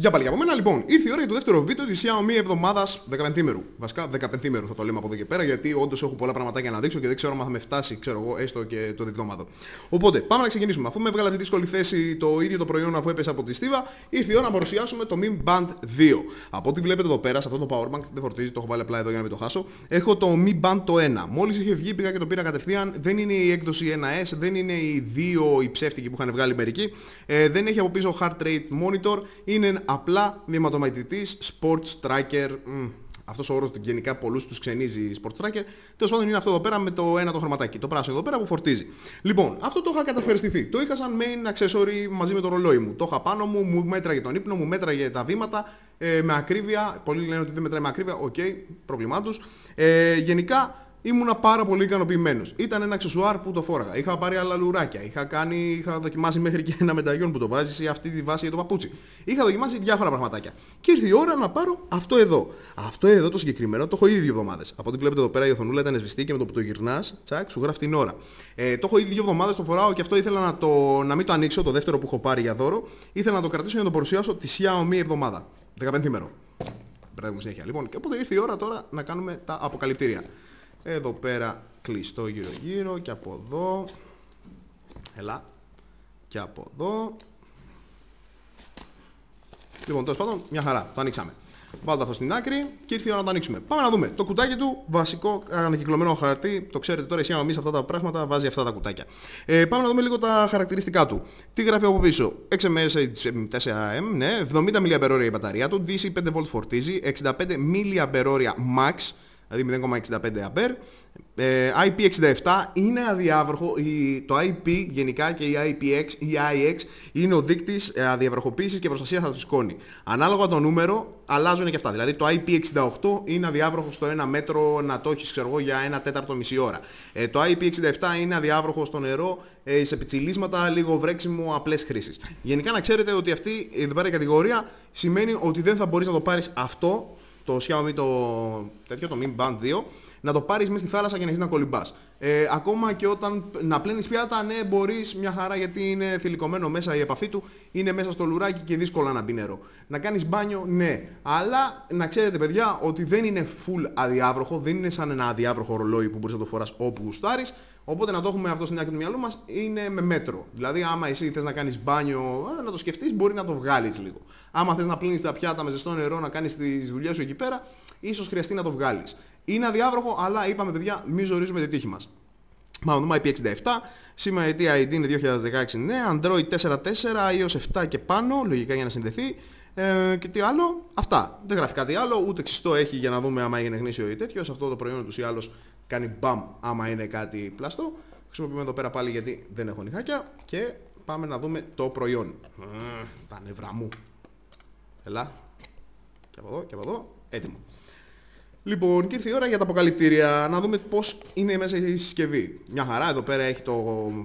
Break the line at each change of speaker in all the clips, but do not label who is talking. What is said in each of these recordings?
Για πάλι από μένα, λοιπόν, ήρθε η ώρα για το δεύτερο βίντεο της Xiaomi εβδομάδας 15ημερου. Βασικά 15ημερου θα το λέμε από εδώ και πέρα, γιατί όντως έχω πολλά πραγματάκια να δείξω και δεν ξέρω αν θα με φτάσει, ξέρω εγώ, έστω και το διβδόμαδο. Οπότε πάμε να ξεκινήσουμε. Αφού με έβγαλε από τη δύσκολη θέση το ίδιο το προϊόν αφού έπεσε από τη στίβα, ήρθε η ώρα να παρουσιάσουμε το Mi Band 2. Από ό,τι βλέπετε εδώ πέρα, σε αυτό το Powerbank, δεν φορτίζει, το έχω βάλει απλά εδώ για να μην το χάσω. Έχω το Mi Band το 1. Μόλις είχε βγει, πήγα και το πήρα κατευθείαν. Δεν είναι η έκδοση 1S, δεν είναι οι 2 οι ψεύτικοι που είχαν βγάλει μερικοί. Ε, δεν έχει από πίσω heart rate monitor. Είναι απλά βηματομετρητής sports tracker. Αυτός ο όρος γενικά πολλούς τους ξενίζει sports tracker. Τέλος πάντων είναι αυτό εδώ πέρα με το ένα το χρωματάκι. Το πράσινο εδώ πέρα που φορτίζει. Λοιπόν, αυτό το είχα καταευχαριστηθεί. Το είχα σαν main accessory μαζί με το ρολόι μου. Το είχα πάνω μου, μου μέτραγε τον ύπνο, μου μέτραγε τα βήματα ε, με ακρίβεια. Πολλοί λένε ότι δεν μετράει με ακρίβεια. OK, okay, προβλημά τους. Ε, γενικά ήμουνα πάρα πολύ ικανοποιημένος. Ήταν ένα αξεσουάρ που το φόραγα. Είχα πάρει άλλα λουράκια. Είχα, κάνει, είχα δοκιμάσει μέχρι και ένα μενταγιόν που το βάζει ή αυτή τη βάση για το παπούτσι. Είχα δοκιμάσει διάφορα πραγματάκια. Και ήρθε η ώρα να πάρω αυτό εδώ. Αυτό εδώ το συγκεκριμένο το έχω ήδη δύο εβδομάδες. Από ό,τι βλέπετε εδώ πέρα η οθονούλα ήταν σβηστή και με το που το γυρνάς, τσακ, σου γράφει την ώρα. Ε, το έχω ήδη δύο εβδομάδες, το φοράω και αυτό ήθελα να, το, να μην το ανοίξω, το δεύτερο που έχω πάρει για δώρο. Ήθελα να το κρατήσω για να το παρουσιάσω τη Xiaomi εβδομάδα. 15 ημέρο. Μπερδεύουμε συνέχεια. Λοιπόν, και οπότε ήρθε η ώρα τώρα να κάνουμε τα αποκαλυπτήρια. Εδώ πέρα κλειστό γύρω γύρω και από εδώ. Ελά. Και από εδώ. Λοιπόν, τέλος πάντων, μια χαρά. Το ανοίξαμε. Βάλτε αυτό στην άκρη και ήρθε η ώρα να το ανοίξουμε. Πάμε να δούμε. Το κουτάκι του, βασικό ανακυκλωμένο χαρτί. Το ξέρετε τώρα, εσύ άμα αυτά τα πράγματα, βάζει αυτά τα κουτάκια. Ε, πάμε να δούμε λίγο τα χαρακτηριστικά του. Τι γράφει από πίσω. XMS4M, ναι, 70 mAh η μπαταρία του, DC 5V φορτίζει, 65 mAh max δηλαδή 0,65 αμπέρ. Ε, IP67 είναι αδιάβροχο, το IP γενικά και η IPX ή IX είναι ο δείκτης ε, αδιαβροχοποίησης και προστασίας από τη σκόνη. Ανάλογα το νούμερο αλλάζουν και αυτά. Δηλαδή το IP68 είναι αδιάβροχο στο 1 μέτρο να το έχεις ξέρω για ένα τέταρτο μισή ώρα. Ε, το IP67 είναι αδιάβροχο στο νερό ε, σε πιτσιλίσματα, λίγο βρέξιμο, απλές χρήσεις. Γενικά να ξέρετε ότι αυτή εδώ πέρα η κατηγορία σημαίνει ότι δεν θα μπορείς να το πάρεις αυτό το Xiaomi το, τέτοιο, το Mi Band 2, να το πάρεις μέσα στη θάλασσα και να έχει να κολυμπάς. Ε, ακόμα και όταν να πλένει πιάτα, ναι, μπορείς μια χαρά γιατί είναι θηλυκωμένο μέσα η επαφή του, είναι μέσα στο λουράκι και δύσκολα να μπει νερό. Να κάνεις μπάνιο, ναι. Αλλά να ξέρετε, παιδιά, ότι δεν είναι full αδιάβροχο, δεν είναι σαν ένα αδιάβροχο ρολόι που μπορείς να το φοράς όπου γουστάρεις. Οπότε να το έχουμε αυτό στην άκρη του μυαλού μας είναι με μέτρο. Δηλαδή, άμα εσύ θες να κάνεις μπάνιο, να το σκεφτείς, μπορεί να το βγάλεις λίγο. Άμα θες να πλύνεις τα πιάτα με ζεστό νερό, να κάνεις τις δουλειές σου εκεί πέρα, ίσως χρειαστεί να το βγάλεις. Είναι αδιάβροχο, αλλά είπαμε, παιδιά, μη ζορίζουμε τη τύχη μας. Πάμε δούμε IP67, σήμερα η ID είναι 2016 ναι, Android 4.4, iOS 7 και πάνω, λογικά για να συνδεθεί. Ε, και τι άλλο, αυτά. Δεν γράφει κάτι άλλο, ούτε ξυστό έχει για να δούμε άμα είναι γνήσιο ή τέτοιο. Σε αυτό το προϊόν του ή άλλως κάνει μπαμ άμα είναι κάτι πλαστό. Χρησιμοποιούμε εδώ πέρα πάλι γιατί δεν έχω νυχάκια και πάμε να δούμε το προϊόν. τα νευρά μου. Ελά. Και από εδώ και από εδώ. Έτοιμο. Λοιπόν, και ήρθε η ώρα για τα αποκαλυπτήρια να δούμε πώς είναι μέσα η συσκευή. Μια χαρά, εδώ πέρα έχει το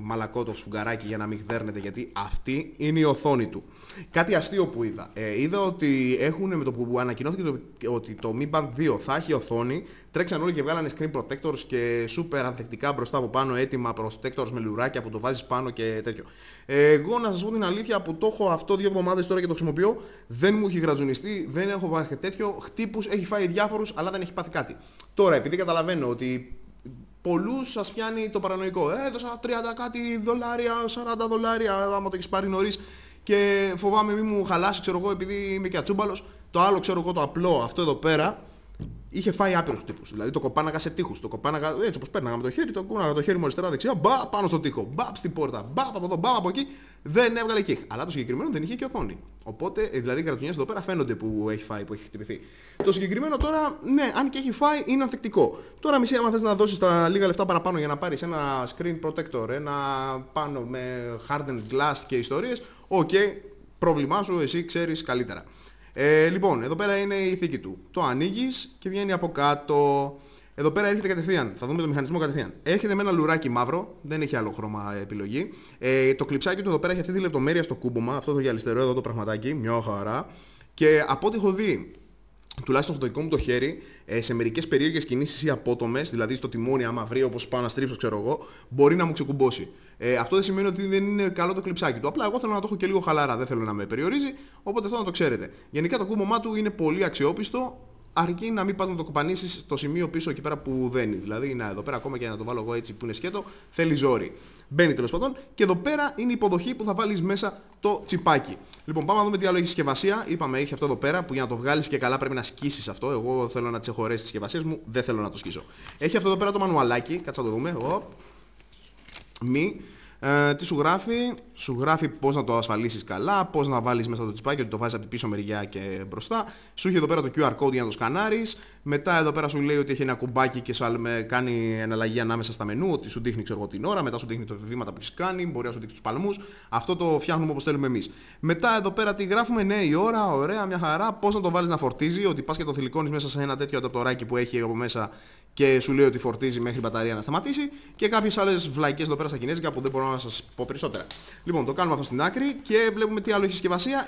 μαλακό το σφουγγαράκι για να μην δέρνετε, γιατί αυτή είναι η οθόνη του. Κάτι αστείο που είδα. Ε, είδα ότι έχουν με το που ανακοινώθηκε το, ότι το Mi Band 2 θα έχει οθόνη, τρέξαν όλοι και βγάλανε screen protectors και super ανθεκτικά μπροστά από πάνω έτοιμα protectors με λουράκια που το βάζεις πάνω και τέτοιο. Ε, εγώ να σας πω την αλήθεια που το έχω αυτό δύο εβδομάδες τώρα και το χρησιμοποιώ, δεν μου έχει γρατζουνιστεί, δεν έχω βάσει τέτοιο. Χτύπους έχει φάει διάφορους, αλλά δεν έχει πάθει κάτι. Τώρα, επειδή καταλαβαίνω ότι πολλούς σας πιάνει το παρανοϊκό. Ε, έδωσα 30 κάτι δολάρια, 40 δολάρια, άμα το έχεις πάρει νωρίς και φοβάμαι μη μου χαλάσει, ξέρω εγώ, επειδή είμαι και ατσούμπαλος. Το άλλο, ξέρω εγώ, το απλό, αυτό εδώ πέρα, είχε φάει άπειρου τύπου. Δηλαδή το κοπάναγα σε τείχους. Το κοπάναγα έτσι όπως πέρναγα με το χέρι, το κούναγα το χέρι μου αριστερά-δεξιά, μπα πάνω στο τοίχο, μπα στην πόρτα, μπα από εδώ, μπα από εκεί. Δεν έβγαλε κιχ. Αλλά το συγκεκριμένο δεν είχε και οθόνη. Οπότε, ε, δηλαδή οι γρατζουνιές εδώ πέρα φαίνονται που έχει φάει, που έχει χτυπηθεί. Το συγκεκριμένο τώρα, ναι, αν και έχει φάει, είναι ανθεκτικό. Τώρα εσύ, άμα θες να δώσεις τα λίγα λεφτά παραπάνω για να πάρεις ένα screen protector, ένα πάνω με hardened glass και ιστορίες, OK, okay, πρόβλημά σου, εσύ ξέρεις καλύτερα. Ε, λοιπόν, εδώ πέρα είναι η θήκη του. Το ανοίγεις και βγαίνει από κάτω. Εδώ πέρα έρχεται κατευθείαν. Θα δούμε το μηχανισμό κατευθείαν. Έρχεται με ένα λουράκι μαύρο, δεν έχει άλλο χρώμα επιλογή. Ε, το κλειψάκι του εδώ πέρα έχει αυτή τη λεπτομέρεια στο κούμπομα, αυτό το γυαλιστερό εδώ το πραγματάκι, μια χαρά. Και από ό,τι έχω δει τουλάχιστον στο δικό μου το χέρι, ε, σε μερικές περίεργες κινήσεις ή απότομες, δηλαδή στο τιμόνι, άμα βρει όπως πάω να στρίψω, ξέρω εγώ, μπορεί να μου ξεκουμπώσει. Ε, αυτό δεν σημαίνει ότι δεν είναι καλό το κλειψάκι του. Απλά εγώ θέλω να το έχω και λίγο χαλαρά, δεν θέλω να με περιορίζει, οπότε θέλω να το ξέρετε. Γενικά το κούμπομά του είναι πολύ αξιόπιστο, αρκεί να μην πας να το κοπανίσεις στο σημείο πίσω εκεί πέρα που δένει. Δηλαδή, να εδώ πέρα ακόμα και να το βάλω εγώ έτσι που είναι σκέτο, θέλει ζόρι. Μπαίνει τέλος πάντων και εδώ πέρα είναι η υποδοχή που θα βάλεις μέσα το τσιπάκι. Λοιπόν, πάμε να δούμε τι άλλο έχει συσκευασία. Είπαμε, έχει αυτό εδώ πέρα που για να το βγάλεις και καλά πρέπει να σκίσεις αυτό. Εγώ θέλω να τσεχωρέσει τις συσκευασίες μου, δεν θέλω να το σκίσω. Έχει αυτό εδώ πέρα το μανουαλάκι, κάτσε να το δούμε. Μη. Ε, τι σου γράφει, σου γράφει πώς να το ασφαλίσεις καλά, πώς να βάλεις μέσα το τσιπάκι, ότι το βάζεις από την πίσω μεριά και μπροστά. Σου έχει εδώ πέρα το QR code για να το σκανάρεις. Μετά εδώ πέρα σου λέει ότι έχει ένα κουμπάκι και σου κάνει εναλλαγή ανάμεσα στα μενού, ότι σου δείχνει ξέρω, την ώρα, μετά σου δείχνει τα βήματα που έχεις κάνει, μπορεί να σου δείξει τους παλμούς. Αυτό το φτιάχνουμε όπως θέλουμε εμείς. Μετά εδώ πέρα τι γράφουμε, ναι, η ώρα, ωραία, μια χαρά. Πώς να το βάλεις να φορτίζει, ότι πας και το θηλυκώνεις μέσα σε ένα τέτοιο ανταπτοράκι που έχει από μέσα και σου λέει ότι φορτίζει μέχρι η μπαταρία να σταματήσει και κάποιες άλλες βλαϊκές εδώ πέρα στα κινέζικα που δεν μπορώ να σας πω περισσότερα. Λοιπόν, το κάνουμε αυτό στην άκρη και βλέπουμε τι άλλο έχει συσκευασία.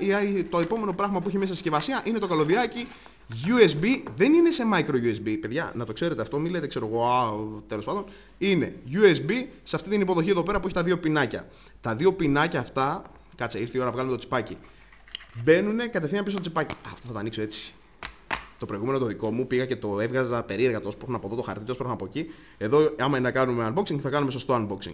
Το επόμενο πράγμα που έχει μέσα συσκευασία είναι το καλωδιάκι USB. Δεν είναι σε micro USB, παιδιά, να το ξέρετε αυτό. Μην λέτε, ξέρω εγώ, τέλος πάντων. Είναι USB σε αυτή την υποδοχή εδώ πέρα που έχει τα δύο πινάκια. Τα δύο πινάκια αυτά, κάτσε, ήρθε η ώρα να βγάλουμε το τσιπάκι. Μπαίνουν κατευθείαν πίσω το τσιπάκι. Αυτό θα το ανοίξω έτσι το προηγούμενο το δικό μου, πήγα και το έβγαζα περίεργα τόσο που από εδώ το χαρτί, τόσο που από εκεί. Εδώ, άμα είναι να κάνουμε unboxing, θα κάνουμε σωστό unboxing.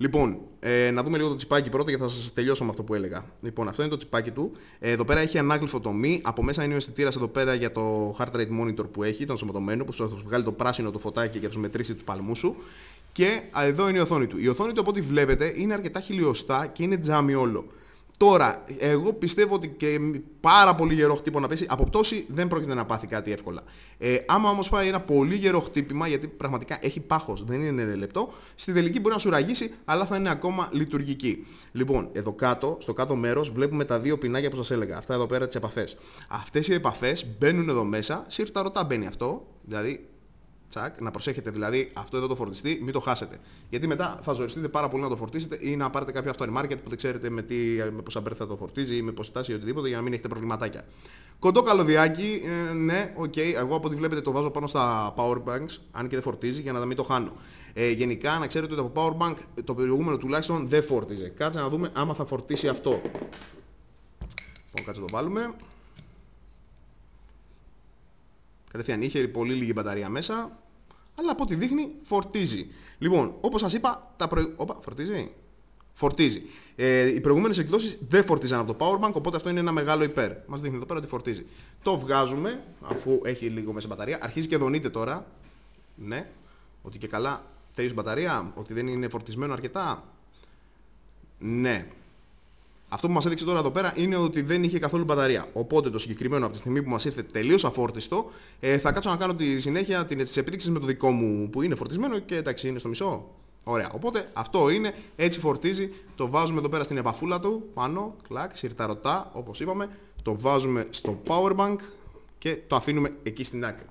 Λοιπόν, ε, να δούμε λίγο το τσιπάκι πρώτα και θα σας τελειώσω με αυτό που έλεγα. Λοιπόν, αυτό είναι το τσιπάκι του. Ε, εδώ πέρα έχει ανάγλυφο το μη. Από μέσα είναι ο αισθητήρας εδώ πέρα για το heart rate monitor που έχει, τον σωματωμένο, που σου βγάλει το πράσινο το φωτάκι και θα σου μετρήσει τους παλμούς σου. Και εδώ είναι η οθόνη του. Η οθόνη του, από ό,τι βλέπετε, είναι αρκετά χιλιοστά και είναι τζάμι όλο. Τώρα, εγώ πιστεύω ότι και πάρα πολύ γερό χτύπημα να πέσει, από πτώση δεν πρόκειται να πάθει κάτι εύκολα. Ε, άμα όμως φάει ένα πολύ γερό χτύπημα, γιατί πραγματικά έχει πάχος, δεν είναι λεπτό, στη τελική μπορεί να σου ραγίσει, αλλά θα είναι ακόμα λειτουργική. Λοιπόν, εδώ κάτω, στο κάτω μέρος, βλέπουμε τα δύο πινάκια που σας έλεγα. Αυτά εδώ πέρα τις επαφές. Αυτές οι επαφές μπαίνουν εδώ μέσα, συρταρωτά μπαίνει αυτό, δηλαδή Τσακ, να προσέχετε δηλαδή αυτό εδώ το φορτιστή, μην το χάσετε. Γιατί μετά θα ζοριστείτε πάρα πολύ να το φορτίσετε ή να πάρετε κάποιο aftermarket που δεν ξέρετε με, τι, με πόσα αμπέρ θα θα το φορτίζει ή με πόση τάση ή οτιδήποτε για να μην έχετε προβληματάκια. Κοντό καλωδιάκι, ε, ναι, OK. Okay. Εγώ από ό,τι βλέπετε το βάζω πάνω στα power banks, αν και δεν φορτίζει, για να μην το χάνω. Ε, γενικά να ξέρετε ότι από power bank το προηγούμενο τουλάχιστον δεν φόρτιζε. Κάτσε να δούμε άμα θα φορτίσει αυτό. Λοιπόν, κάτσε να το βάλουμε. Κατευθείαν είχε πολύ λίγη μπαταρία μέσα, αλλά από ό,τι δείχνει φορτίζει. Λοιπόν, όπως σας είπα, τα προ... Οπα, φορτίζει. Φορτίζει. Ε, οι προηγούμενες εκδόσεις δεν φορτίζαν από το Powerbank, οπότε αυτό είναι ένα μεγάλο υπέρ. Μας δείχνει εδώ πέρα ότι φορτίζει. Το βγάζουμε, αφού έχει λίγο μέσα μπαταρία. Αρχίζει και δονείται τώρα. Ναι, ότι και καλά θέλεις μπαταρία, ότι δεν είναι φορτισμένο αρκετά. Ναι, αυτό που μας έδειξε τώρα εδώ πέρα είναι ότι δεν είχε καθόλου μπαταρία. Οπότε το συγκεκριμένο από τη στιγμή που μας ήρθε τελείως αφόρτιστο, ε, θα κάτσω να κάνω τη συνέχεια τη επίδειξη με το δικό μου που είναι φορτισμένο και εντάξει είναι στο μισό. Ωραία. Οπότε αυτό είναι, έτσι φορτίζει. Το βάζουμε εδώ πέρα στην επαφούλα του πάνω, κλακ, σιρταρωτά όπως είπαμε. Το βάζουμε στο power bank και το αφήνουμε εκεί στην άκρη.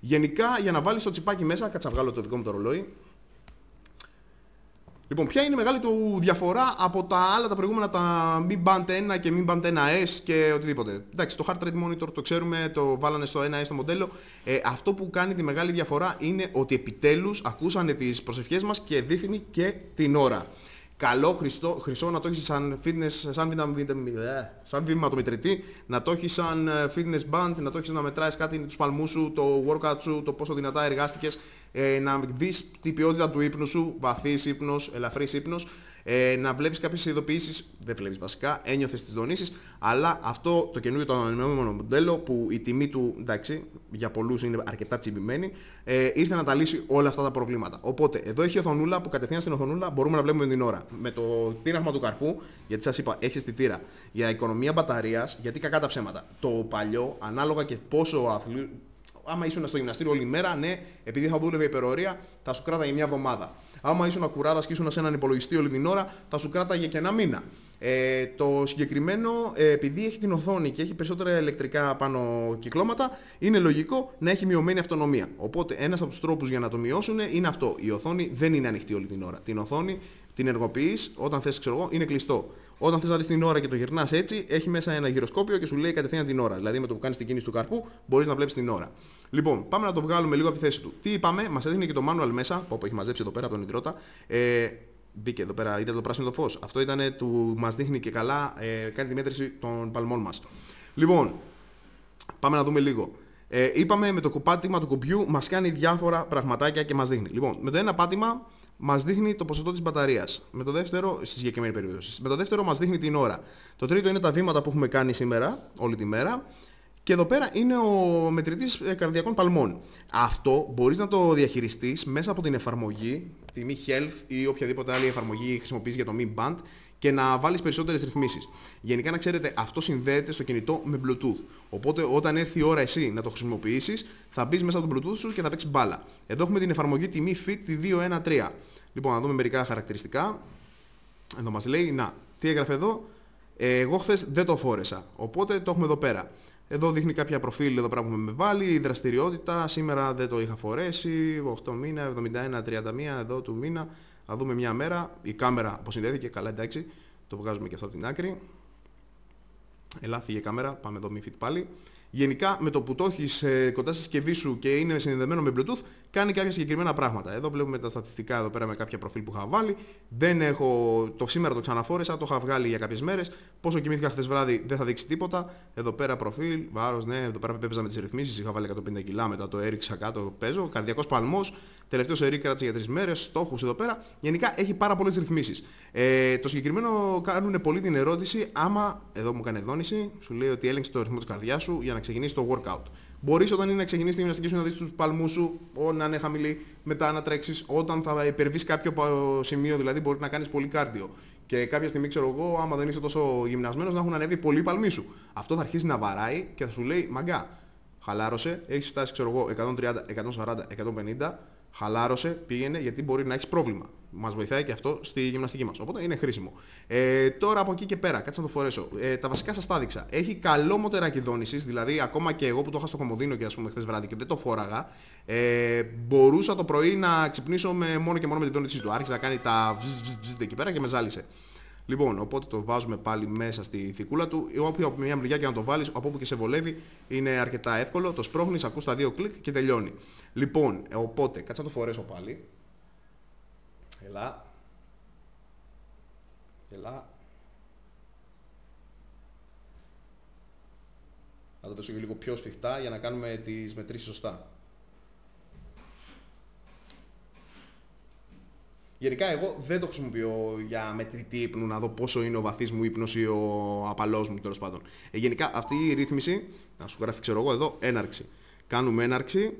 Γενικά για να βάλεις το τσιπάκι μέσα, κάτσα βγάλω το δικό μου το ρολόι. Λοιπόν, ποια είναι η μεγάλη του διαφορά από τα άλλα τα προηγούμενα, τα Mi Band 1 και Mi Band 1S και οτιδήποτε. Εντάξει, το Heart Rate Monitor το ξέρουμε, το βάλανε στο 1S το μοντέλο. Ε, αυτό που κάνει τη μεγάλη διαφορά είναι ότι επιτέλους ακούσανε τις προσευχές μας και δείχνει και την ώρα καλό χρυσό, χρυσό να το έχεις σαν fitness, σαν, ε, σαν βήματομετρητή, να το έχεις σαν ε, fitness band, να το έχεις να μετράει κάτι τους παλμούς σου, το workout σου, το πόσο δυνατά εργάστηκες, ε, να δεις την ποιότητα του ύπνου σου, βαθύς ύπνος, ελαφρύς ύπνος ε, να βλέπεις κάποιες ειδοποιήσεις. Δεν βλέπεις βασικά, ένιωθες τις δονήσεις. Αλλά αυτό το καινούριο το ανανεωμένο μοντέλο που η τιμή του εντάξει, για πολλούς είναι αρκετά τσιμπημένη, ε, ήρθε να τα λύσει όλα αυτά τα προβλήματα. Οπότε εδώ έχει οθονούλα που κατευθείαν στην οθονούλα μπορούμε να βλέπουμε την ώρα. Με το τίναγμα του καρπού, γιατί σας είπα, έχεις αισθητήρα για οικονομία μπαταρίας, γιατί κακά τα ψέματα. Το παλιό, ανάλογα και πόσο αθλή, άμα ήσουν στο γυμναστήριο όλη μέρα, ναι, επειδή θα δούλευε υπερορία, θα σου κράταγε μια εβδομάδα. Άμα ήσουν κουράδα και ήσουν σε έναν υπολογιστή όλη την ώρα, θα σου κράταγε και ένα μήνα. Ε, το συγκεκριμένο, ε, επειδή έχει την οθόνη και έχει περισσότερα ηλεκτρικά πάνω κυκλώματα, είναι λογικό να έχει μειωμένη αυτονομία. Οπότε, ένας από τους τρόπους για να το μειώσουν είναι αυτό. Η οθόνη δεν είναι ανοιχτή όλη την ώρα. Την οθόνη την ενεργοποιείς όταν θες, ξέρω εγώ, είναι κλειστό. Όταν θες να δεις την ώρα και το γυρνάς έτσι, έχει μέσα ένα γυροσκόπιο και σου λέει κατευθείαν την ώρα. Δηλαδή με το που κάνεις την κίνηση του καρπού, μπορείς να βλέπεις την ώρα. Λοιπόν, πάμε να το βγάλουμε λίγο από τη θέση του. Τι είπαμε, μας έδινε και το manual μέσα, που έχει μαζέψει εδώ πέρα από τον Ιδρώτα. Ε, μπήκε εδώ πέρα, είδατε το πράσινο το φως. Αυτό ήταν του, μας δείχνει και καλά, ε, κάνει τη μέτρηση των παλμών μας. Λοιπόν, πάμε να δούμε λίγο. Ε, είπαμε με το πάτημα του κουμπιού μας κάνει διάφορα πραγματάκια και μας δείχνει. Λοιπόν, με το ένα πάτημα μας δείχνει το ποσοστό της μπαταρίας. Με το δεύτερο, στη συγκεκριμένη περίπτωση. Με το δεύτερο μας δείχνει την ώρα. Το τρίτο είναι τα βήματα που έχουμε κάνει σήμερα, όλη τη μέρα. Και εδώ πέρα είναι ο μετρητής ε, καρδιακών παλμών. Αυτό μπορείς να το διαχειριστείς μέσα από την εφαρμογή, τη Mi Health ή οποιαδήποτε άλλη εφαρμογή χρησιμοποιείς για το Mi Band και να βάλεις περισσότερες ρυθμίσεις. Γενικά να ξέρετε, αυτό συνδέεται στο κινητό με Bluetooth. Οπότε όταν έρθει η ώρα εσύ να το χρησιμοποιήσεις, θα μπεις μέσα από το Bluetooth σου και θα παίξεις μπάλα. Εδώ έχουμε την εφαρμογή τη Mi Fit τη 213. Λοιπόν, να δούμε μερικά χαρακτηριστικά. Εδώ μας λέει, να, τι έγραφε εδώ; Ε, εγώ χθες δεν το φόρεσα. Οπότε το έχουμε εδώ πέρα. Εδώ δείχνει κάποια προφίλ εδώ πέρα που με βάλει. Η δραστηριότητα σήμερα δεν το είχα φορέσει. 8 μήνα, 71, 31 εδώ του μήνα. Θα δούμε μια μέρα. Η κάμερα αποσυνδέθηκε. Καλά, εντάξει. Το βγάζουμε και αυτό από την άκρη. Ελά, φύγε η κάμερα. Πάμε εδώ, μη fit πάλι. Γενικά, με το που το έχεις ε, κοντά στη συσκευή σου και είναι συνδεδεμένο με Bluetooth, κάνει κάποια συγκεκριμένα πράγματα. Εδώ βλέπουμε τα στατιστικά εδώ πέρα με κάποια προφίλ που είχα βάλει. Δεν έχω, το σήμερα το ξαναφόρεσα, το είχα βγάλει για κάποιες μέρες. Πόσο κοιμήθηκα χθες βράδυ δεν θα δείξει τίποτα. Εδώ πέρα προφίλ, βάρος, ναι, εδώ πέρα έπαιζα με τις ρυθμίσεις. Είχα βάλει 150 κιλά, μετά το έριξα κάτω, παίζω. Καρδιακός παλμός, τελευταίος ερή κράτησε για τρεις μέρες, στόχους εδώ πέρα. Γενικά έχει πάρα πολλές ρυθμίσεις. Ε, το συγκεκριμένο κάνουν πολύ την ερώτηση άμα, εδώ μου κάνει δόνηση, σου λέει ότι έλεγξε το ρυθμό της καρδιάς σου για να ξεκινήσει το workout. Μπορείς όταν είναι να ξεκινήσεις τη γυμναστική σου να δεις τους παλμούς σου, να είναι χαμηλή, μετά να τρέξεις. Όταν θα υπερβείς κάποιο σημείο, δηλαδή μπορεί να κάνεις πολύ κάρδιο. Και κάποια στιγμή, ξέρω εγώ, άμα δεν είσαι τόσο γυμνασμένος, να έχουν ανέβει πολύ παλμοί σου. Αυτό θα αρχίσει να βαράει και θα σου λέει μαγκά. Χαλάρωσε, έχεις φτάσει, ξέρω εγώ, 130, 140, 150 χαλάρωσε, πήγαινε γιατί μπορεί να έχεις πρόβλημα. Μας βοηθάει και αυτό στη γυμναστική μας. Οπότε είναι χρήσιμο. Ε, τώρα από εκεί και πέρα, κάτσε να το φορέσω. Ε, τα βασικά σας τα έδειξα. Έχει καλό μοτεράκι δόνηση, δηλαδή ακόμα και εγώ που το είχα στο κομμωδίνο και ας πούμε χθες βράδυ και δεν το φόραγα, ε, μπορούσα το πρωί να ξυπνήσω με, μόνο και μόνο με την δόνησή του. Άρχισε να κάνει τα βζζ εκεί πέρα και με ζάλισε. Λοιπόν, οπότε το βάζουμε πάλι μέσα στη θικούλα του. Όποια από μια μεριά και να το βάλεις, από όπου και σε βολεύει, είναι αρκετά εύκολο. Το σπρώχνεις, ακούς τα δύο κλικ και τελειώνει. Λοιπόν, οπότε, κάτσε να το φορέσω πάλι. Ελά. Ελά. Θα το δώσω λίγο πιο σφιχτά για να κάνουμε τις μετρήσεις σωστά. Γενικά, εγώ δεν το χρησιμοποιώ για μετρητή ύπνου να δω πόσο είναι ο βαθύς μου ύπνος ή ο απαλός μου τέλος πάντων. Ε, γενικά, αυτή η ρύθμιση, να σου γράφει, ξέρω εγώ εδώ, έναρξη. Κάνουμε έναρξη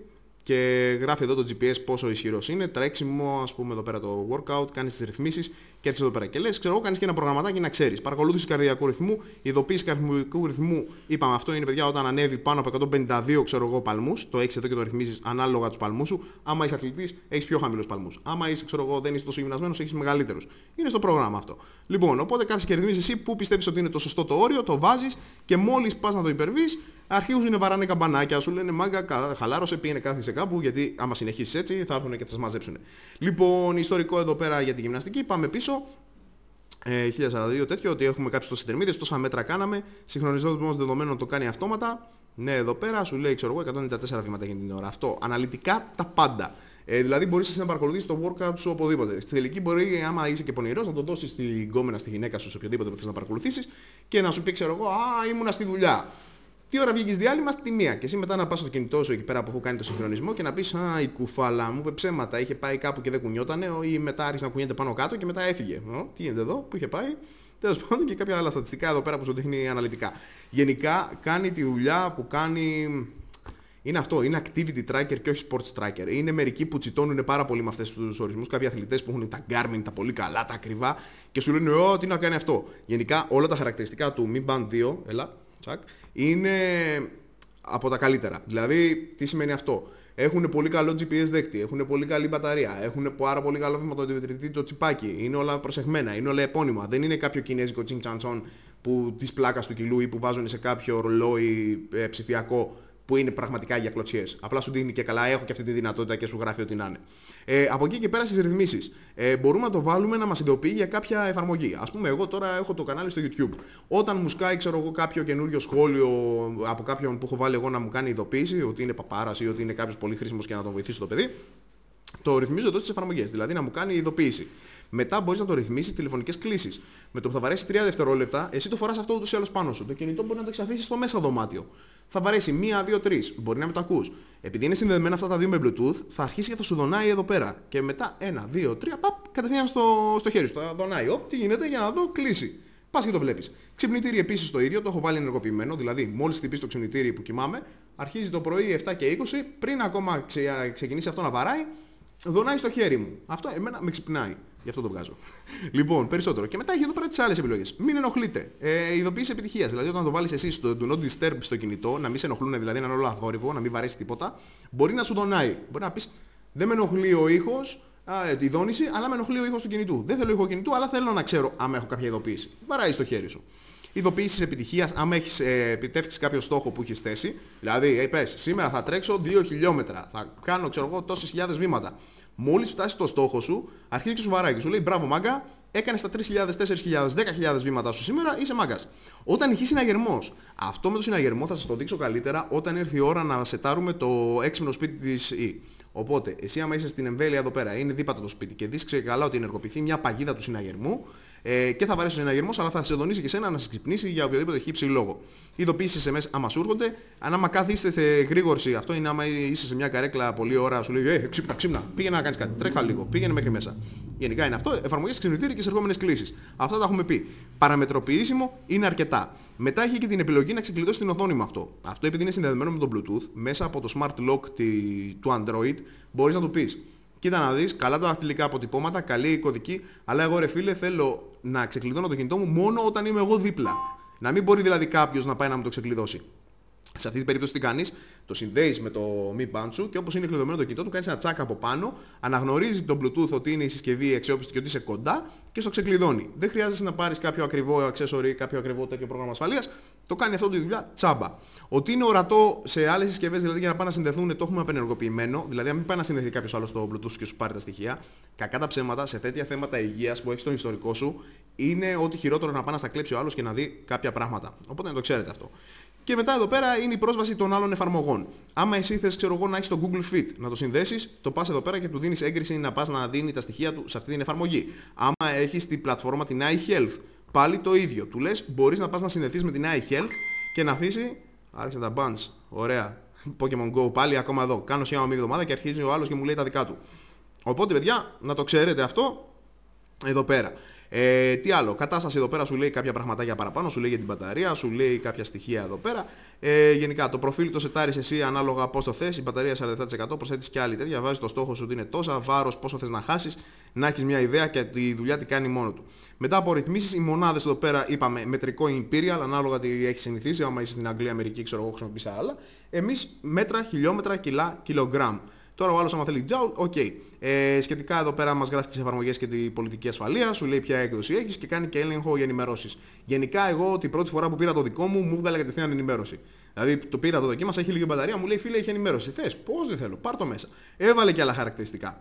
και γράφει εδώ το GPS πόσο ισχυρός είναι. Τρέξιμο, ας πούμε εδώ πέρα το workout, κάνεις τις ρυθμίσεις και έρχεσαι εδώ πέρα και λες: Ξέρω εγώ, κάνεις και ένα προγραμματάκι να ξέρεις. Παρακολούθηση καρδιακού ρυθμού, ειδοποίηση καρδιακού ρυθμού. Είπαμε αυτό είναι παιδιά όταν ανέβει πάνω από 152 ξέρω εγώ παλμούς. Το έχεις εδώ και το ρυθμίζεις ανάλογα τους παλμούς σου. Άμα είσαι αθλητής, έχεις πιο χαμηλούς παλμούς. Άμα είσαι, ξέρω εγώ, δεν είσαι τόσο γυμνασμένος, έχεις μεγαλύτερους. Είναι στο πρόγραμμα αυτό. Λοιπόν, οπότε κάθε και ρυθμίζεις εσύ που πιστεύεις ότι είναι το σωστό το όριο, το βάζεις και μόλις πας να το υπερβείς, αρχίζουν να βαράνε καμπανάκια, σου λένε μάγκα, χαλάρωσε, πήγαινε κάθισε κάπου, γιατί άμα συνεχίσεις έτσι θα έρθουν και θα σα μαζέψουν. Λοιπόν, ιστορικό εδώ πέρα για τη γυμναστική, πάμε πίσω. Ε, 1042 τέτοιο, ότι έχουμε κάποιους τόσε θερμίδε, τόσα μέτρα κάναμε. Συγχρονισμό δεδομένων το κάνει αυτόματα. Ναι, εδώ πέρα σου λέει, ξέρω εγώ, 194 βήματα για την ώρα. Αυτό. Αναλυτικά τα πάντα. Ε, δηλαδή, μπορείς να παρακολουθήσει το workout σου οπουδήποτε. Στη τελική, μπορεί, άμα είσαι και πονηρός, να το δώσεις στην κόμενα, στη γυναίκα σου, σε οποιοδήποτε που θες να παρακολουθήσεις και να σου πει, ξέρω εγώ, Α, ήμουνα στη δουλειά. Τι ώρα βγήκες διάλειμμα στη μία. Και εσύ μετά να πας στο κινητό σου εκεί πέρα που έχω κάνει το συγχρονισμό και να πεις Α, η κουφάλα μου είπε ψέματα. Είχε πάει κάπου και δεν κουνιότανε, ή μετά άρχισε να κουνιέται πάνω κάτω και μετά έφυγε. Ο, τι γίνεται εδώ, που είχε πάει. Τέλος πάντων και κάποια άλλα στατιστικά εδώ πέρα που σου δείχνει αναλυτικά. Γενικά κάνει τη δουλειά που κάνει. Είναι αυτό, είναι activity tracker και όχι sports tracker. Είναι μερικοί που τσιτώνουν πάρα πολύ με αυτές τους ορισμούς. Κάποιοι αθλητές που έχουν τα Garmin, τα πολύ καλά, τα ακριβά και σου λένε Ω, τι να κάνει αυτό. Γενικά όλα τα χαρακτηριστικά του Mi Band 2, έλα, τσακ, είναι από τα καλύτερα. Δηλαδή, τι σημαίνει αυτό; Έχουν πολύ καλό GPS δέκτη, έχουν πολύ καλή μπαταρία, έχουν πάρα πολύ καλό βηματοδοτητή το τσιπάκι, είναι όλα προσεγμένα, είναι όλα επώνυμα. Δεν είναι κάποιο κινέζικο τσιντσαντσόν που της πλάκας του κιλού ή που βάζουν σε κάποιο ρολόι ε, ψηφιακό που είναι πραγματικά για κλωτσιές. Απλά σου δίνει και καλά, έχω και αυτή τη δυνατότητα και σου γράφει ότι να είναι. Ε, από εκεί και πέρα στις ρυθμίσεις. Ε, μπορούμε να το βάλουμε να μας ειδοποιεί για κάποια εφαρμογή. Α πούμε, εγώ τώρα έχω το κανάλι στο YouTube. Όταν μου σκάει, ξέρω εγώ, κάποιο καινούριο σχόλιο από κάποιον που έχω βάλει εγώ να μου κάνει ειδοποίηση ότι είναι παπάρας ή ότι είναι κάποιος πολύ χρήσιμος και να τον βοηθήσει το παιδί, το ρυθμίζω εδώ στις εφαρμογές. Δηλαδή να μου κάνει ειδοποίηση. Μετά μπορείς να το ρυθμίσεις τηλεφωνικές κλήσεις. Με το που θα βαρέσει 3 δευτερόλεπτα, εσύ το φοράς αυτό ούτως ή άλλως πάνω σου. Το κινητό μπορεί να το εξαφήσει στο μέσα δωμάτιο. Θα βαρέσει 1, 2, 3. Μπορεί να με το ακούς. Επειδή είναι συνδεδεμένα αυτά τα δύο με Bluetooth, θα αρχίσει και θα σου δονάει εδώ πέρα. Και μετά 1, 2, 3, παπ, κατευθείαν στο, στο χέρι σου. Θα δονάει. Οπ, τι γίνεται για να δω κλείσει. Πας και το βλέπεις. Ξυπνητήρι επίσης το ίδιο, το έχω βάλει ενεργοποιημένο. Δηλαδή, μόλις χτυπήσει το ξυπνητήρι που κοιμάμαι, αρχίζει το πρωί 7 και 20, πριν ακόμα ξε, ξεκινήσει αυτό να βαράει, δονάει στο χέρι μου. Αυτό εμένα με ξυπνάει. Γι' αυτό το βγάζω. λοιπόν, περισσότερο. Και μετά έχει εδώ πέρα τις άλλες επιλογές. Μην ενοχλείτε. Ε, ειδοποίηση επιτυχίας. Δηλαδή, όταν το βάλεις εσύ στο Do Not Disturb στο κινητό, να μην σε ενοχλούν, δηλαδή να είναι όλο αθόρυβο, να μην βαρέσει τίποτα, μπορεί να σου δονάει. Μπορεί να πεις, Δεν με ενοχλεί ο ήχος, η δόνηση, αλλά με ενοχλεί ο ήχος του κινητού. Δεν θέλω ήχο κινητού, αλλά θέλω να ξέρω αν έχω κάποια ειδοποίηση. Βαράει στο χέρι σου. Ειδοποίησης επιτυχίας, άμα έχεις ε, επιτεύξεις κάποιο στόχο που έχεις θέσει. Δηλαδή, ε, πες, σήμερα θα τρέξω 2 χιλιόμετρα, θα κάνω ξέρω εγώ τόσες χιλιάδες βήματα. Μόλις φτάσει στο στόχο σου, αρχίζει και σου βαράει και σου λέει μπράβο μάγκα, έκανες τα 3.000, 4.000, 10.000 βήματα σου σήμερα, είσαι μάγκας. Όταν έχει συναγερμό, αυτό με το συναγερμό θα σας το δείξω καλύτερα όταν έρθει η ώρα να σετάρουμε το έξυπνο σπίτι της E. Οπότε, εσύ άμα είσαι στην εμβέλεια εδώ πέρα, είναι δίπατο το σπίτι και δεις καλά ότι ενεργοποιηθεί μια παγίδα του συναγερμού, ε, και θα βαρέσει ο συναγερμό, αλλά θα σε δονήσει και σένα να σε ξυπνήσει για οποιοδήποτε χύψη λόγο. Ειδοποίηση SMS άμα σου έρχονται, αν άμα κάθεστε σε γρήγορση, αυτό είναι άμα είσαι σε μια καρέκλα πολλή ώρα, σου λέει Ε, ξύπνα, ξύπνα, πήγαινε να κάνεις κάτι, τρέχα λίγο, πήγαινε μέχρι μέσα. Γενικά είναι αυτό, εφαρμογές ξυπνητήρι και σε ερχόμενες κλήσεις. Αυτά τα έχουμε πει. Παραμετροποιήσιμο είναι αρκετά. Μετά έχει και την επιλογή να ξεκλειδώσει την οθόνη με αυτό. Αυτό επειδή είναι συνδεδεμένο με το Bluetooth, μέσα από το Smart Lock του Android, μπορείς να το πεις. Κοίτα να δεις, καλά τα δαχτυλικά αποτυπώματα, καλή η κωδική, αλλά εγώ ρε φίλε θέλω να ξεκλειδώνω το κινητό μου μόνο όταν είμαι εγώ δίπλα. Να μην μπορεί δηλαδή κάποιος να πάει να μου το ξεκλειδώσει. Σε αυτή την περίπτωση τι κάνεις, το συνδέεις με το Mi Band σου και όπως είναι κλειδωμένο το κινητό του, κάνεις ένα τσάκ από πάνω, αναγνωρίζεις το Bluetooth ότι είναι η συσκευή αξιόπιστη και ότι είσαι κοντά και στο ξεκλειδώνει. Δεν χρειάζεται να πάρεις κάποιο ακριβό accessory, κάποιο ακριβό τέτοιο πρόγραμμα ασφαλείας. Το κάνει αυτό τη δουλειά τσάμπα. Ότι είναι ορατό σε άλλες συσκευές, δηλαδή για να πάνε να συνδεθούν, το έχουμε απενεργοποιημένο. Δηλαδή, αν μην πάει να συνδεθεί κάποιος άλλος στο Bluetooth και σου πάρει τα στοιχεία, κακά τα ψέματα σε τέτοια θέματα υγείας που έχεις στον ιστορικό σου, είναι ότι χειρότερο να πάει να στα κλέψει ο άλλος και να δει κάποια πράγματα. Οπότε να το ξέρετε αυτό. Και μετά εδώ πέρα είναι η πρόσβαση των άλλων εφαρμογών. Άμα εσύ θες, ξέρω εγώ, να έχεις το Google Fit να το συνδέσεις, το πας εδώ πέρα και του δίνεις έγκριση να πας να δίνει τα στοιχεία του σε αυτή την εφαρμογή. Άμα έχεις την πλατφόρμα την iHealth, πάλι το ίδιο. Του λες, μπορείς να πας να συνδεθεί με την iHealth και να αφήσει. Άρχισε τα buns. Ωραία. Pokemon Go πάλι ακόμα εδώ. Κάνω σχέδιο μία εβδομάδα και αρχίζει ο άλλος και μου λέει τα δικά του. Οπότε, παιδιά, να το ξέρετε αυτό εδώ πέρα. Ε, τι άλλο, κατάσταση εδώ πέρα σου λέει κάποια πραγματάκια παραπάνω, σου λέει για την μπαταρία, σου λέει κάποια στοιχεία εδώ πέρα. Ε, γενικά, το προφίλ το σετάρεις εσύ ανάλογα πώς το θες. Η μπαταρία 47%, προσθέτεις και άλλη τέτοια. Βάζεις το στόχο σου ότι είναι τόσα, βάρος, πόσο θες να χάσεις, να έχεις μια ιδέα και τη δουλειά τι κάνει μόνο του. Μετά από ρυθμίσεις, οι μονάδες εδώ πέρα είπαμε μετρικό Imperial, ανάλογα τι έχεις συνηθίσει. Άμα είσαι στην Αγγλία, Αμερική, ξέρω εγώ, χρησιμοποιήσει άλλα. Εμείς μέτρα, χιλιόμετρα, κιλά, kilogram. Τώρα ο άλλος, άμα θέλει joule, OK. Okay. Ε, σχετικά εδώ πέρα μας γράφει τις εφαρμογές και την πολιτική ασφαλείας, σου λέει ποια έκδοση έχεις και κάνει και έλεγχο για ενημερώσεις. Γενικά, εγώ την πρώτη φορά που πήρα το δικό μου, μου βγάλε κατευθείαν ενημέρωση. Δηλαδή, το πήρα το δοκίμασα, έχει λίγη μπαταρία, μου λέει φίλε, έχει ενημέρωση. Θες, πώς δεν θέλω, πάρ το μέσα. Έβαλε και άλλα χαρακτηριστικά.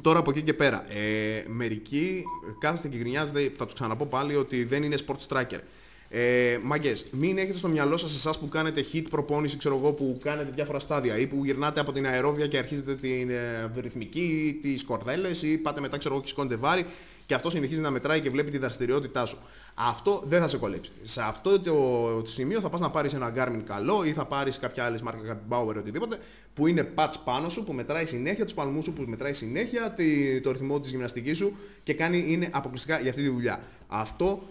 Τώρα από εκεί και πέρα, ε, μερικοί κάθεστε και γκρινιάζετε, θα του ξαναπώ πάλι ότι δεν είναι sports tracker. Ε, Μαγκέ, μην έχετε στο μυαλό σας εσάς που κάνετε hit προπόνηση, ξέρω εγώ, που κάνετε διάφορα στάδια ή που γυρνάτε από την αερόβια και αρχίζετε την ε, ρυθμική, τις κορδέλες ή πάτε μετά, ξέρω εγώ, και σηκώνετε βάρη και αυτό συνεχίζει να μετράει και βλέπει τη δραστηριότητά σου. Αυτό δεν θα σε κολλέψει. Σε αυτό το σημείο θα πας να πάρεις ένα Garmin καλό ή θα πάρεις κάποια άλλη μάρκα, κάποια Bauer ή οτιδήποτε, που είναι patch πάνω σου, που μετράει συνέχεια τους παλμούς σου, που μετράει συνέχεια το ρυθμό της γυμναστικής σου και κάνει, είναι αποκλειστικά για αυτή τη δουλειά. Αυτό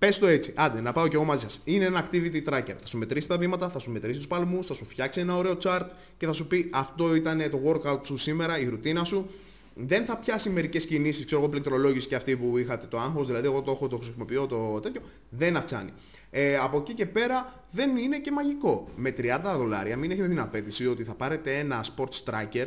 Πες το έτσι, άντε να πάω και εγώ μαζί σας. Είναι ένα activity tracker. Θα σου μετρήσει τα βήματα, θα σου μετρήσει τους παλμούς, θα σου φτιάξει ένα ωραίο chart και θα σου πει αυτό ήταν το workout σου σήμερα, η ρουτίνα σου. Δεν θα πιάσει μερικές κινήσεις, ξέρω εγώ, πληκτρολόγηση και αυτή που είχατε το άγχος, δηλαδή εγώ το έχω, το χρησιμοποιώ το τέτοιο. Δεν αυξάνει. Ε, από εκεί και πέρα δεν είναι και μαγικό. Με 30 δολάρια μην έχετε την απαίτηση ότι θα πάρετε ένα sports tracker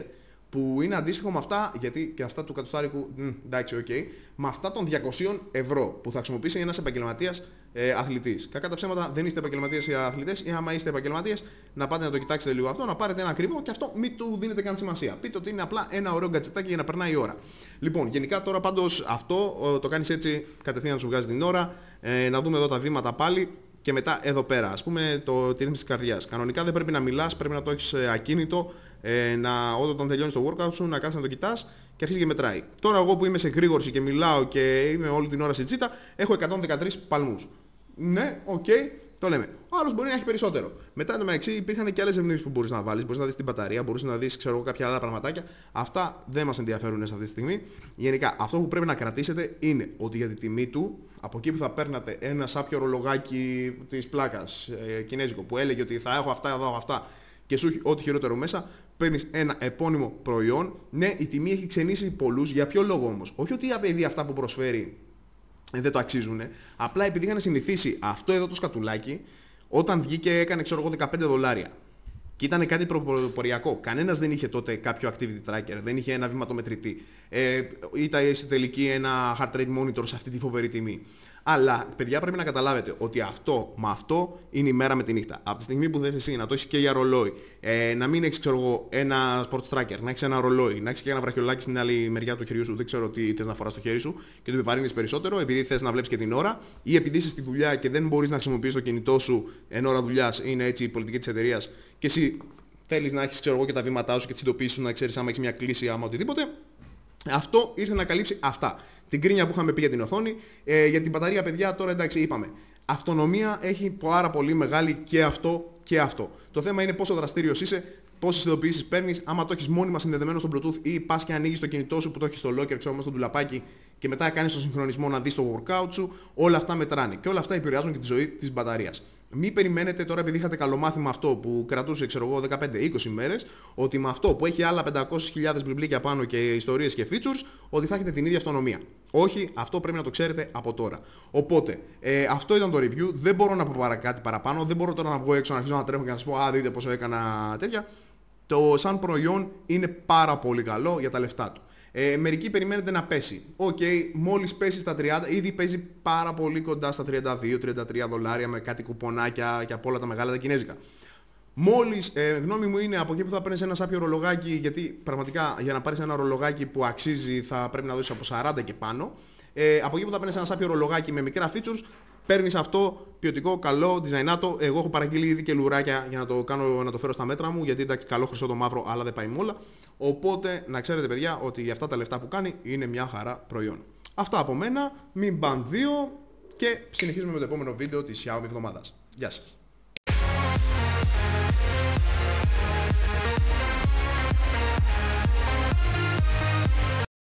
που είναι αντίστοιχο με αυτά, γιατί και αυτά του κατοστάρικου, εντάξει, OK, okay, με αυτά των 200 ευρώ που θα χρησιμοποιήσει ένας επαγγελματίας ε, αθλητής. Κακά τα ψέματα δεν είστε επαγγελματίες ή αθλητές, ή άμα είστε επαγγελματίες, να πάτε να το κοιτάξετε λίγο αυτό, να πάρετε ένα ακριβό και αυτό μην του δίνετε καν σημασία. Πείτε ότι είναι απλά ένα ωραίο γκατζετάκι για να περνάει η ώρα. Λοιπόν, γενικά τώρα πάντως αυτό το κάνεις έτσι, κατευθείαν σου βγάζει την ώρα. Ε, να δούμε εδώ τα βήματα πάλι και μετά εδώ πέρα. Α πούμε το, τη ρύθμιση της καρδιάς. Κανονικά δεν πρέπει να μιλάς, πρέπει να το έχεις ε, ακίνητο, ε, να, όταν τελειώνεις το workout σου να κάθεσαι να το κοιτάς και αρχίζει και μετράει. Τώρα, εγώ που είμαι σε εγρήγορση και μιλάω και είμαι όλη την ώρα σε τσίτα, έχω 113 παλμούς. Ναι, OK, okay, το λέμε. Ο άλλος μπορεί να έχει περισσότερο. Μετά το μεταξύ υπήρχαν και άλλες ευνοήσει που μπορείς να βάλεις. Μπορείς να δεις την μπαταρία, μπορείς να δεις κάποια άλλα πραγματάκια. Αυτά δεν μας ενδιαφέρουν σε αυτή τη στιγμή. Γενικά, αυτό που πρέπει να κρατήσετε είναι ότι για τη τιμή του, από εκεί που θα παίρνατε ένα σάπιο ρολογάκι της πλάκας ε, κινέζικο που έλεγε ότι θα έχω αυτά, εδώ αυτά και σου έχει ό,τι χειρότερο μέσα, παίρνεις ένα επώνυμο προϊόν. Ναι, η τιμή έχει ξενήσει πολλούς. Για ποιο λόγο όμως; Όχι ότι επειδή αυτά που προσφέρει ε, δεν το αξίζουν. Απλά επειδή είχαν συνηθίσει αυτό εδώ το σκατουλάκι, όταν βγήκε έκανε ξέρω εγώ 15 δολάρια. Και ήταν κάτι προποριακό. Κανένας δεν είχε τότε κάποιο activity tracker, δεν είχε ένα βήματομετρητή. Ε, ήταν σε τελική ένα heart rate monitor σε αυτή τη φοβερή τιμή. Αλλά, παιδιά, πρέπει να καταλάβετε ότι αυτό με αυτό είναι η μέρα με τη νύχτα. Από τη στιγμή που θες εσύ να το έχεις και για ρολόι, ε, να μην έχεις ένα sport tracker, να έχεις ένα ρολόι, να έχεις και ένα βραχιολάκι στην άλλη μεριά του χεριού σου, δεν ξέρω τι θες να φοράς στο χέρι σου και το επιβαρύνεις περισσότερο, επειδή θες να βλέπεις και την ώρα, ή επειδή είσαι στη δουλειά και δεν μπορείς να χρησιμοποιήσει το κινητό σου εν ώρα δουλειάς, είναι έτσι η πολιτική της εταιρείας και εσύ θέλεις να έχεις και τα βήματά σου και τις ειδοποιήσει σου να ξέρεις άμα έχεις μια κλίση, άμα οτιδήποτε. Αυτό ήρθε να καλύψει αυτά. Την κρίνια που είχαμε πει για την οθόνη. Ε, για την μπαταρία, παιδιά, τώρα εντάξει, είπαμε. Αυτονομία έχει πάρα πολύ μεγάλη και αυτό και αυτό. Το θέμα είναι πόσο δραστήριος είσαι, πόσες ειδοποιήσεις παίρνεις. Άμα το έχεις μόνιμα συνδεδεμένο στο Bluetooth ή πας και ανοίγεις το κινητό σου που το έχεις στο locker, ξέρω στο ντουλαπάκι και μετά κάνεις το συγχρονισμό να δεις το workout σου, όλα αυτά μετράνε. Και όλα αυτά επηρεάζουν και τη ζωή της μπαταρίας. Μην περιμένετε τώρα, επειδή είχατε καλομάθει με αυτό που κρατούσε, ξέρω εγώ, 15-20 μέρες, ότι με αυτό που έχει άλλα 500.000 μπλιμπλίκια πάνω και ιστορίες και features, ότι θα έχετε την ίδια αυτονομία. Όχι, αυτό πρέπει να το ξέρετε από τώρα. Οπότε, ε, αυτό ήταν το review. Δεν μπορώ να πω παρά κάτι παραπάνω. Δεν μπορώ τώρα να βγω έξω να αρχίσω να τρέχω και να σας πω, Α, δείτε πόσο έκανα τέτοια. Το σαν προϊόν είναι πάρα πολύ καλό για τα λεφτά του. Ε, μερικοί περιμένετε να πέσει. OK, okay, μόλις πέσει στα 30, ήδη παίζει πάρα πολύ κοντά στα 32-33 δολάρια με κάτι κουπονάκια και από όλα τα μεγάλα τα κινέζικα. Μόλις, ε, γνώμη μου είναι από εκεί που θα παίρνεις ένα σάπιο ρολογάκι, γιατί πραγματικά για να πάρεις ένα ρολογάκι που αξίζει θα πρέπει να δώσεις από 40 και πάνω. Ε, από εκεί που θα παίρνεις ένα σάπιο ρολογάκι με μικρά features, παίρνεις αυτό ποιοτικό, καλό, designato. Εγώ έχω παραγγείλει ήδη και λουράκια για να το, κάνω, να το φέρω στα μέτρα μου, γιατί εντάξει, καλό χρυσό το μαύρο, αλλά δεν πάει μόλα. Οπότε να ξέρετε, παιδιά, ότι για αυτά τα λεφτά που κάνει είναι μια χαρά προϊόν. Αυτά από μένα. Μην μπαν δύο και συνεχίζουμε με το επόμενο βίντεο της Xiaomi εβδομάδας. Γεια σας.